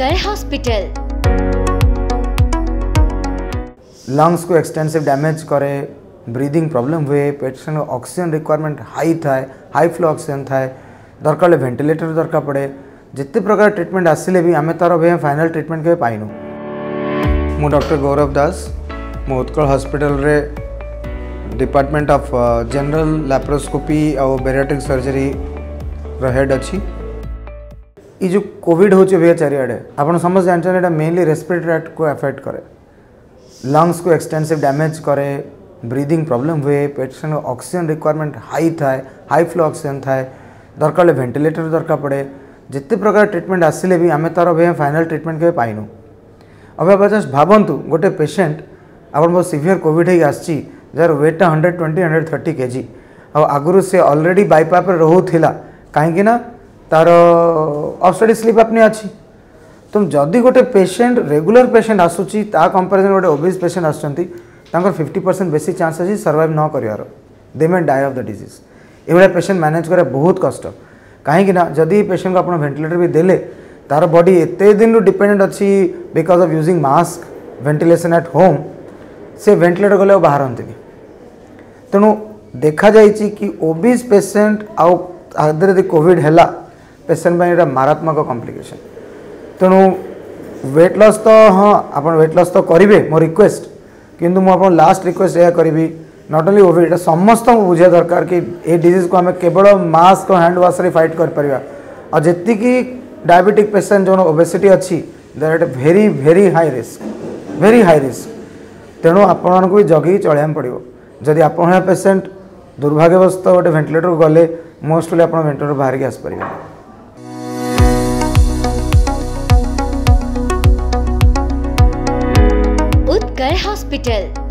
Ambedkar hospital lungs કો extensive damage કરે breathing problem હોય પેશન્ટનો ઓક્સિજન રિક્વાયરમેન્ટ હાઈ થાય હાઈ ફ્લો ઓક્સિજન થાય ଦରକାର ହେଲେ ଭେଣ୍ଟିଲେଟର ଦରକାର ପଡ଼େ ଯେତେ ପ୍ରକାର ଟ୍ରିଟମେଣ୍ଟ ଆସିଲେ ବି ଆମେ ତା'ର ଏବେ ଫାଇନାଲ୍ ଟ୍ରିଟମେଣ୍ଟ କେବେ ପାଇନୁ ମୁଁ ଡକ୍ଟର ଗୌରବ ଦାସ ମୁଁ ଉତ୍କଳ ହସ୍ପିଟାଲରେ ଡିପାର୍ଟମେଣ୍ଟ ଅଫ୍ ଜେନେରାଲ ଲାପ୍ରୋସ୍କୋପି ଆଉ ବେରିଆଟ୍ରିକ୍ ସର୍ଜରୀର ହେଡ଼୍ ଅଛି ये जो कोविड हो चारिआडे आप जानते मेनली रेस्पिरेटरी एक्ट को एफेक्ट करे लंग्स को एक्सटेनसीव डैमेज करे ब्रिदिंग प्रोब्लेम हुए पेसेंट ऑक्सीजन रिक्वायरमेंट हाई थाए हाई फ्लो ऑक्सीजन थाए दरकार भेन्टिलेटर दरकार पड़े जिते प्रकार ट्रिटमेंट आसिले भी आम तार अभी फाइनाल ट्रिटमेंट के पाइन अभी आप जस्ट भावतु गोटे पेसेंट आप बहुत सीभियर कोविड हो जार वेटा hundred twenty hundred thirty K G आगुरी से अलरेडी बाइपाप रोला कहीं ତାର ଅପସାଇଡ୍ ସ୍ଲିପ୍ ଆପନି ଅଛି ତ ଯଦି ଗୋଟେ ପେସେଣ୍ଟ ରେଗୁଲାର ପେସେଣ୍ଟ ଆସୁଛି ତା କମ୍ପାରିଜନ୍ ଗୋଟେ ଓବିଏସ୍ ପେସେଣ୍ଟ ଆସୁଛନ୍ତି ତାଙ୍କର ଫିଫ୍ଟି ପରସେଣ୍ଟ ବେଶୀ ଚାନ୍ସ ଅଛି ସର୍ଭାଇଭ୍ ନ କରିବାର they may die of the disease ଏଭଳିଆ ପେସେଣ୍ଟ ମ୍ୟାନେଜ୍ କରିବା ବହୁତ କଷ୍ଟ କାହିଁକିନା ଯଦି ପେସେଣ୍ଟକୁ ଆପଣ ଭେଣ୍ଟିଲେଟର ବି ଦେଲେ ତାର ବଡି ଏତେ ଦିନରୁ ଡିପେଣ୍ଡେଣ୍ଟ ଅଛି because of using mask ventilation at home ସେ ଭେଣ୍ଟିଲେଟର ଗଲେ ଆଉ ବାହାରନ୍ତିନି ତେଣୁ ଦେଖାଯାଇଛି କି ଓବିଏସ୍ ପେସେଣ୍ଟ ଆଉ ତା ଦେହରେ ଯଦି କୋଭିଡ଼ ହେଲା ପେସେଣ୍ଟ ପାଇଁ ଏଇଟା ମାରାତ୍ମକ କମ୍ପ୍ଲିକେସନ୍ ତେଣୁ ୱେଟ୍ ଲସ୍ ତ ହଁ ଆପଣ ୱେଟ୍ ଲସ୍ ତ କରିବେ ମୋ ରିକ୍ୱେଷ୍ଟ କିନ୍ତୁ ମୁଁ ଆପଣ ଲାଷ୍ଟ ରିକ୍ୱେଷ୍ଟ ଏହା କରିବି ନଟ୍ ଓନ୍ଲି ଓଭିଡ୍ ଏଇଟା ସମସ୍ତଙ୍କୁ ବୁଝିବା ଦରକାର କି ଏ ଡିଜିଜ୍କୁ ଆମେ କେବଳ ମାସ୍କ ଆଉ ହ୍ୟାଣ୍ଡ ୱାଶ୍ରେ ଫାଇଟ୍ କରିପାରିବା ଆଉ ଯେତିକି ଡାଇବେଟିକ୍ ପେସେଣ୍ଟ ଯେଉଁ ଓବେସିଟି ଅଛି they're at very very high risk very high risk ତେଣୁ ଆପଣମାନଙ୍କୁ ବି ଜଗିକି ଚଳିବାକୁ ପଡ଼ିବ ଯଦି ଆପଣ ପେସେଣ୍ଟ ଦୁର୍ଭାଗ୍ୟବଶତଃ ଗୋଟେ ଭେଣ୍ଟିଲେଟରକୁ ଗଲେ ମୋଷ୍ଟଲି ଆପଣ ଭେଣ୍ଟିଲେଟର ବାହାରିକି ଆସିପାରିବେ hospital.